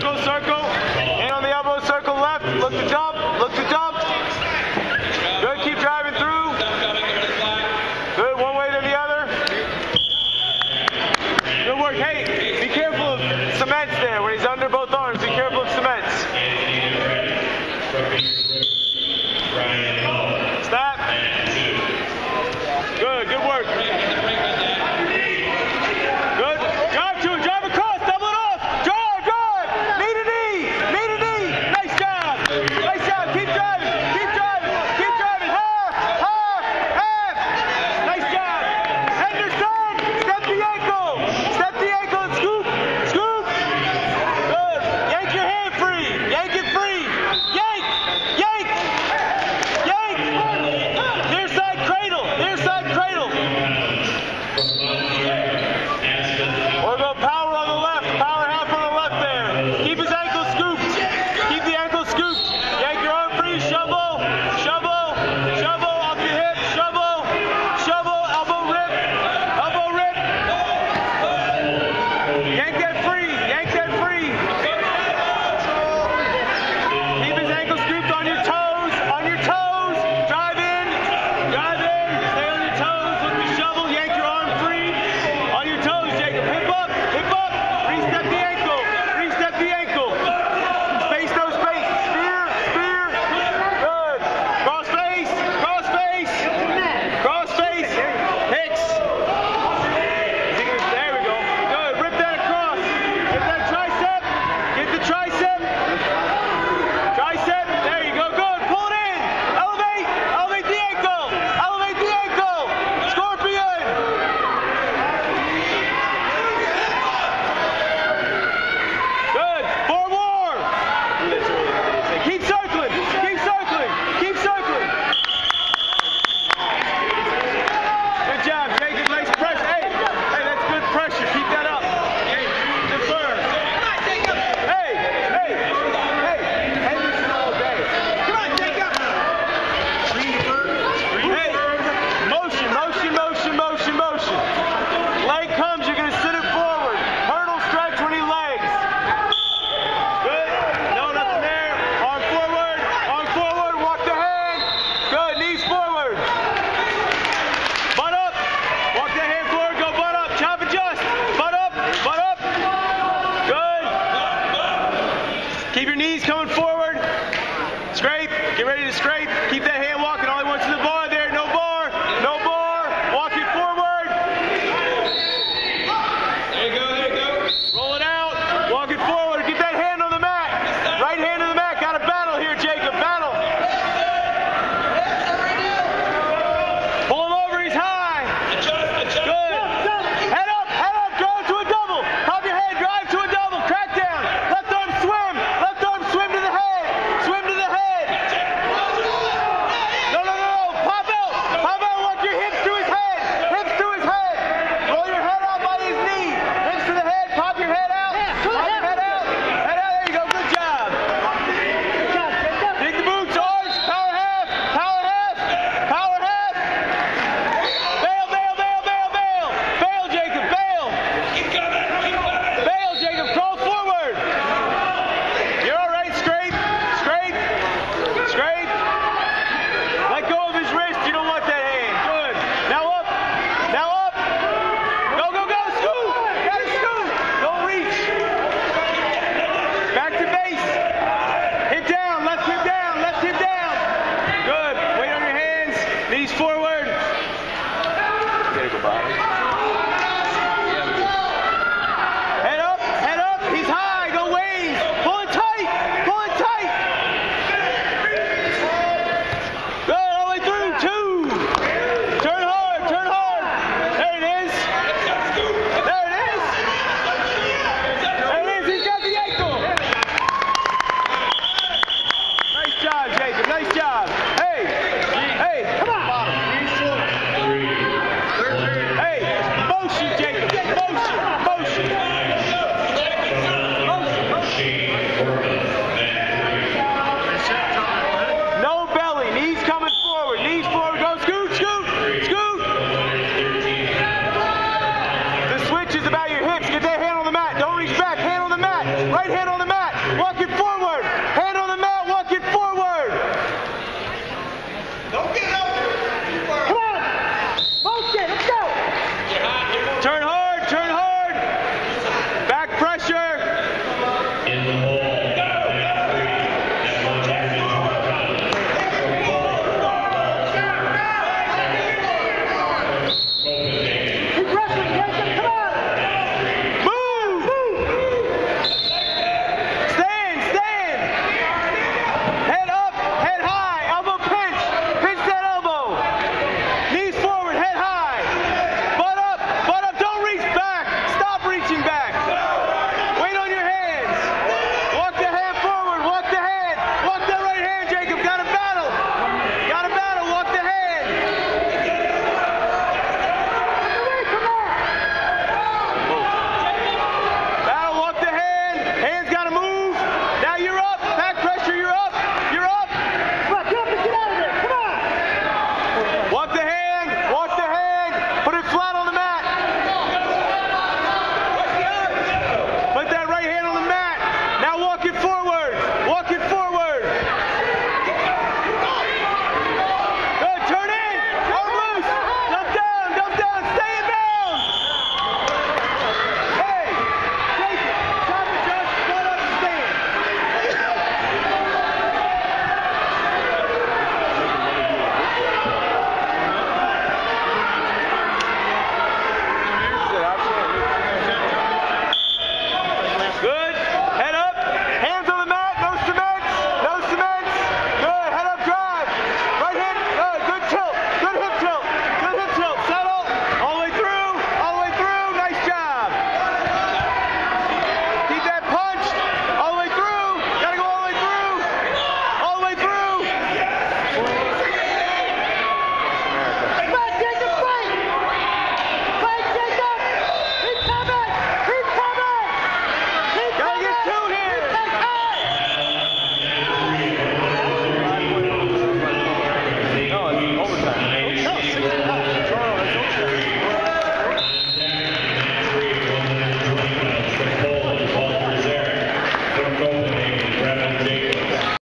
circle, circle. Get ready to scrape. Keep that hand walking. inches about your hips. Get that hand on the mat. Don't reach back. Hand on the mat. Right hand on the mat. Walk it forward. Hand on the mat. Walk it forward. Don't get up. Come on. Motion. Let's go. Turn home.